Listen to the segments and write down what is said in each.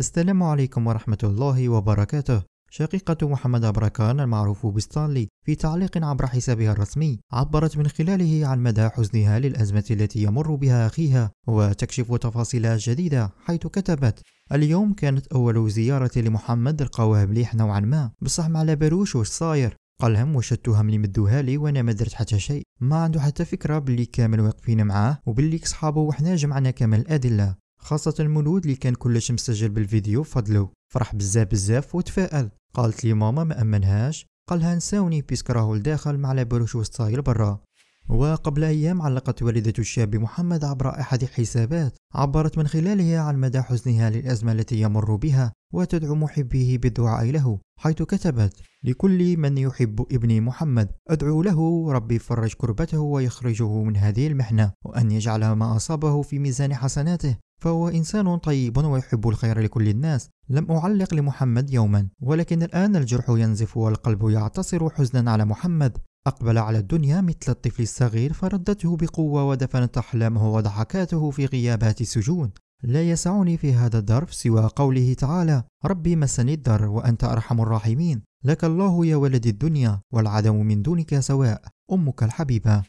السلام عليكم ورحمة الله وبركاته. شقيقة محمد أبركان المعروف بستانلي في تعليق عبر حسابها الرسمي عبرت من خلاله عن مدى حزنها للأزمة التي يمر بها أخيها وتكشف تفاصيل جديدة حيث كتبت اليوم كانت أول زيارة لمحمد لقاوها مليح نوعا ما بصح مع لابروش واش صاير. قالهم واش التهم اللي مدوها لي وأنا ما درت حتى شيء. ما عنده حتى فكرة باللي كامل واقفين معاه وباللي صحابه وحنا جمعنا كامل الادله خاصة المولود اللي كان كلش مسجل بالفيديو فضلو فرح بزاف بزاف وتفائل. قالت لي ماما ما أمنهاش. قالها نساوني بيسك راهو لداخل مع لابروش وستايل برا. وقبل أيام علقت والدة الشاب محمد عبر أحد الحسابات عبرت من خلالها عن مدى حزنها للأزمة التي يمر بها وتدعو محبيه بالدعاء له حيث كتبت لكل من يحب ابني محمد أدعو له ربي يفرج كربته ويخرجه من هذه المحنة وأن يجعل ما أصابه في ميزان حسناته. فهو إنسان طيب ويحب الخير لكل الناس. لم أعلق لمحمد يوما ولكن الآن الجرح ينزف والقلب يعتصر حزنا على محمد. أقبل على الدنيا مثل الطفل الصغير فردته بقوة ودفنت أحلامه وضحكاته في غيابات السجون. لا يسعني في هذا الظرف سوى قوله تعالى ربي مسني الضر وأنت أرحم الراحمين لك الله يا ولد الدنيا والعدم من دونك سواء. أمك الحبيبة.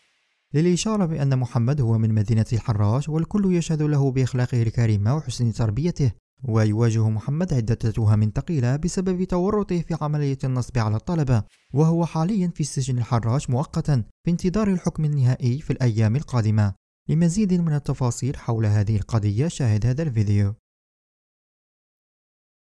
للإشارة بأن محمد هو من مدينة الحراش والكل يشهد له بإخلاقه الكريمة وحسن تربيته. ويواجه محمد عدة تهم ثقيلة بسبب تورطه في عملية النصب على الطلبة. وهو حاليا في السجن الحراش مؤقتا في انتظار الحكم النهائي في الأيام القادمة. لمزيد من التفاصيل حول هذه القضية شاهد هذا الفيديو.